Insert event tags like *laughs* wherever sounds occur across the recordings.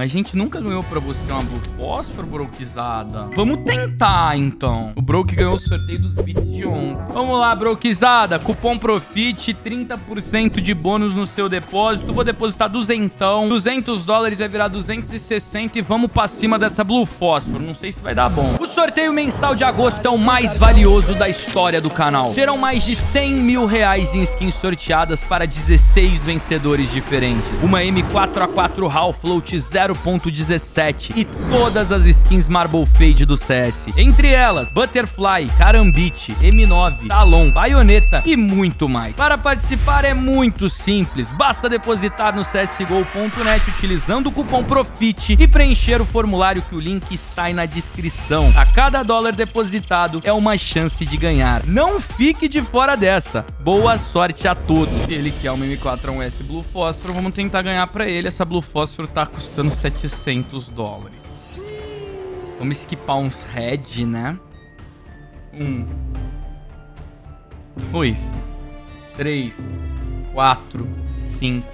A gente nunca ganhou pra você uma Blue Fósforo, Brokezada. Vamos tentar, então. O Broke ganhou o sorteio dos bits de ontem. Vamos lá, Brokezada. Cupom PROFIT, 30% de bônus no seu depósito. Vou depositar duzentão. 200 dólares vai virar 260 e vamos pra cima dessa Blue Fósforo. Não sei se vai dar bom. O sorteio mensal de agosto é o mais valioso da história do canal. Serão mais de 100 mil reais em skins sorteadas para 16 vencedores diferentes. Uma M4A4 HAL Float 0 0.17 e todas as skins Marble Fade do CS. Entre elas, Butterfly, Karambit, M9, Talon, Bayonetta e muito mais. Para participar é muito simples, basta depositar no csgo.net utilizando o cupom PROFIT e preencher o formulário que o link está aí na descrição. A cada dólar depositado é uma chance de ganhar. Não fique de fora dessa. Boa sorte a todos. Ele quer uma M4A1S Blue Fósforo, vamos tentar ganhar para ele. Essa Blue Fósforo tá custando 700 dólares. Vamos esquipar uns red, né? Um. Dois. Três. Quatro. Cinco.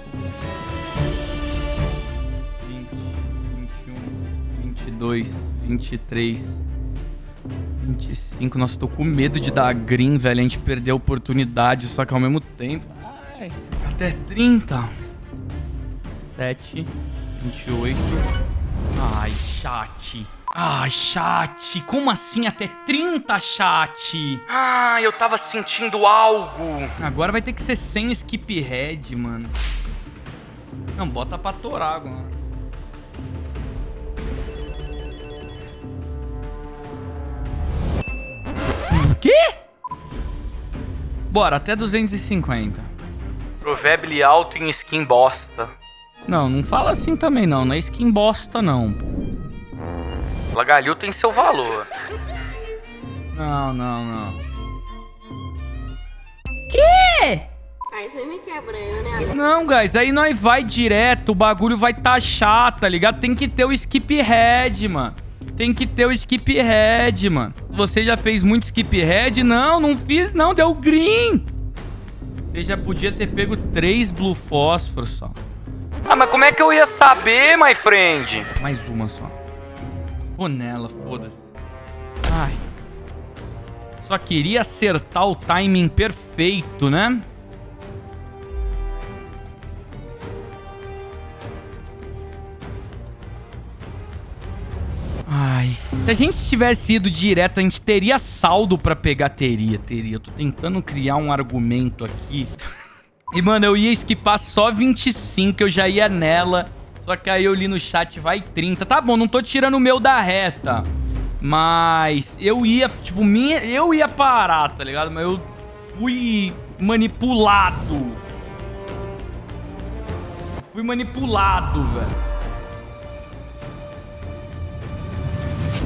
Vinte. Vinte e um. Vinte e dois. Vinte e três. 25. Nossa, tô com medo de dar green, velho. A gente perdeu a oportunidade, só que ao mesmo tempo... Ai, até 30. 7. 28. Ai, chat. Ai, chat. Como assim até 30, chat? Ah, eu tava sentindo algo. Agora vai ter que ser sem skip head, mano. Não, bota pra torar agora. O quê? Bora, até 250. Provérbio alto em skin bosta. Não, não fala assim também não. Não é skin bosta, não. Lagalhu tem seu valor. Não, não, não. Que? Aí você me quebra, né? Não, guys, aí nós vai direto, o bagulho vai tá chato, tá ligado? Tem que ter o skip head, mano. Tem que ter o skip head, mano. Você já fez muito skip head? Não, não fiz não, deu green. Você já podia ter pego três blue fósforos só. Ah, mas como é que eu ia saber, my friend? Mais uma só. Vou nela, foda-se. Ai. Só queria acertar o timing perfeito, né? Ai. Se a gente tivesse ido direto, a gente teria saldo pra pegar. Teria, teria. Tô tentando criar um argumento aqui. *laughs* E, mano, eu ia esquipar só 25, eu já ia nela. Só que aí eu li no chat, vai 30. Tá bom, não tô tirando o meu da reta. Mas eu ia, tipo, minha, eu ia parar, tá ligado? Mas eu fui manipulado. Fui manipulado, velho.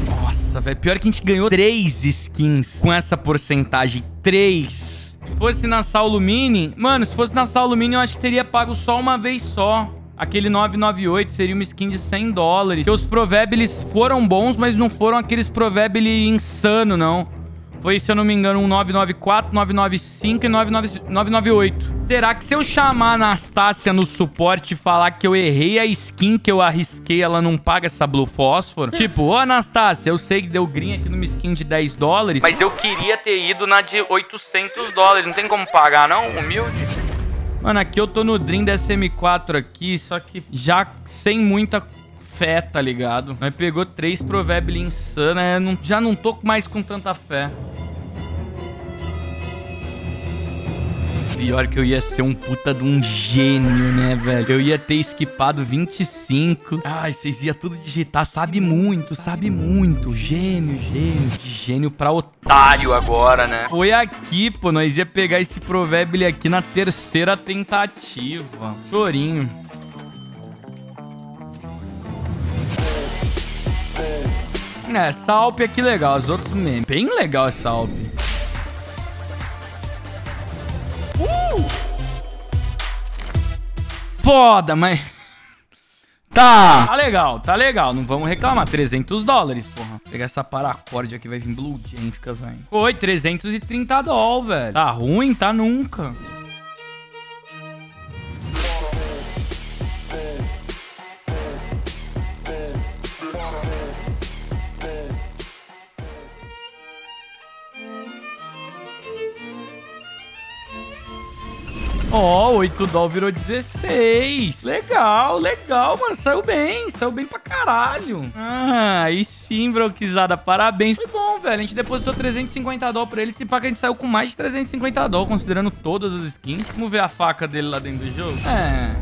Nossa, velho. Pior que a gente ganhou 3 skins com essa porcentagem. 3 fosse na Saulo Mini... Mano, se fosse na Saulo Mini, eu acho que teria pago só uma vez só. Aquele 998 seria uma skin de 100 dólares. Porque os Provébiles foram bons, mas não foram aqueles Provébiles insano, não. Foi, se eu não me engano, um 994, 995 e 998. Será que se eu chamar a Anastácia no suporte e falar que eu errei a skin que eu arrisquei, ela não paga essa Blue Fósforo? *laughs* Tipo, ô Anastácia, eu sei que deu green aqui numa skin de 10 dólares, mas eu queria ter ido na de 800 dólares. Não tem como pagar, não? Humilde. Mano, aqui eu tô no Dream dessa M4 aqui, só que já sem muita fé, tá ligado? Mas pegou três Provérbio insana, não, já não tô mais com tanta fé. Pior que eu ia ser um puta de um gênio, né, velho? Eu ia ter esquipado 25. Ai, vocês iam tudo digitar. Sabe muito, sabe muito. Gênio, gênio. Gênio pra otário agora, né? Foi aqui, pô. Nós ia pegar esse provérbio aqui na terceira tentativa. Chorinho. É, essa Alp aqui legal, as outras bem legal essa Alp. Foda, mas... Tá. Tá legal, tá legal. Não vamos reclamar. 300 dólares, porra. Vou pegar essa paracorde aqui, vai vir Blue Jane, fica vendo. Foi, 330 dólares, velho. Tá ruim? Tá nunca. Ó, oh, 8 doll virou 16. Legal, legal, mano. Saiu bem, saiu bem pra caralho. Ah, aí sim, broquizada. Parabéns. Foi bom, velho. A gente depositou 350 doll pra ele. Se pá que a gente saiu com mais de 350 doll, considerando todas as skins. Vamos ver a faca dele lá dentro do jogo? É...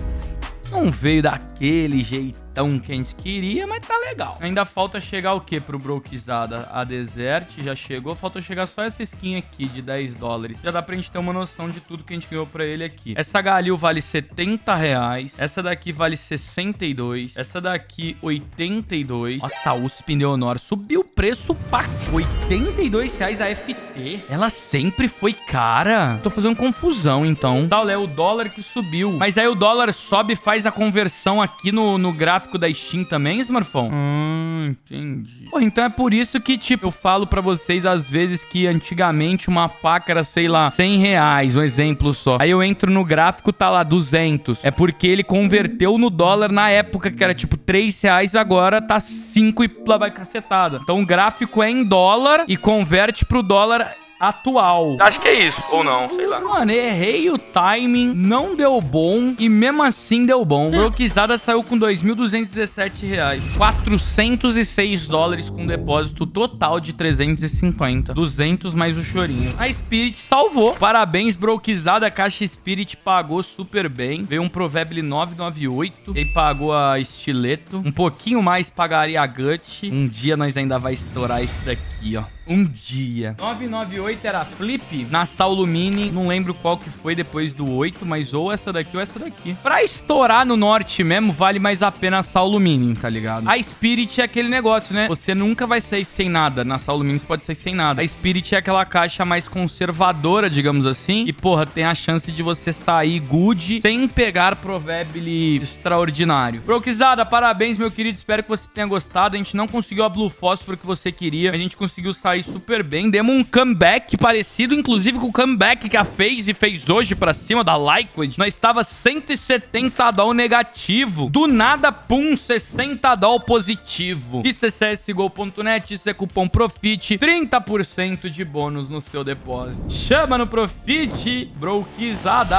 Não veio daquele jeito tão que a gente queria, mas tá legal. Ainda falta chegar o que pro Brokezada? A Desert já chegou, falta chegar só essa skin aqui de 10 dólares. Já dá pra gente ter uma noção de tudo que a gente ganhou pra ele aqui. Essa Galil vale 70 reais, essa daqui vale 62, essa daqui 82. Nossa, a USP Neonor subiu o preço pra 82 reais a FT. Ela sempre foi cara. Tô fazendo confusão, então. Tal, é o dólar que subiu. Mas aí o dólar sobe e faz a conversão aqui no, no gráfico gráfico da Steam também, smartphone? Hum, entendi. Pô, então é por isso que, tipo, eu falo pra vocês às vezes que antigamente uma faca era, sei lá, 100 reais, um exemplo só. Aí eu entro no gráfico, tá lá, 200. É porque ele converteu no dólar na época que era, tipo, 3 reais, agora tá 5 e lá vai cacetada. Então o gráfico é em dólar e converte pro dólar atual. Acho que é isso, ou não, sei lá. Mano, errei o timing, não deu bom e mesmo assim deu bom. Broquizada saiu com 2.217 reais. 406 dólares com depósito total de 350. 200 mais o chorinho. A Spirit salvou. Parabéns, Broquizada. A caixa Spirit pagou super bem. Veio um Proverb 998. E pagou a Estileto. Um pouquinho mais pagaria a Gut. Um dia nós ainda vai estourar isso daqui, ó. Um dia. 998 era Flip na Saulo Mini. Não lembro qual que foi depois do 8, mas ou essa daqui ou essa daqui. Pra estourar no norte mesmo, vale mais a pena a Saulo Mini, tá ligado? A Spirit é aquele negócio, né? Você nunca vai sair sem nada. Na Saulo Mini você pode sair sem nada. A Spirit é aquela caixa mais conservadora, digamos assim. E, porra, tem a chance de você sair good sem pegar Provably extraordinário. Broquizada, parabéns, meu querido. Espero que você tenha gostado. A gente não conseguiu a Blue Fósforo que você queria. A gente conseguiu sair super bem. Demos um comeback parecido, inclusive, com o comeback que a FaZe fez hoje pra cima da Liquid. Nós estava 170 doll negativo. Do nada, pum, 60 doll positivo. Isso é csgo.net, isso é cupom PROFIT. 30% de bônus no seu depósito. Chama no Profit, broquizada.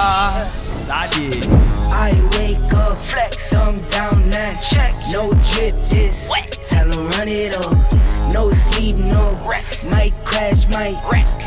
Dali. No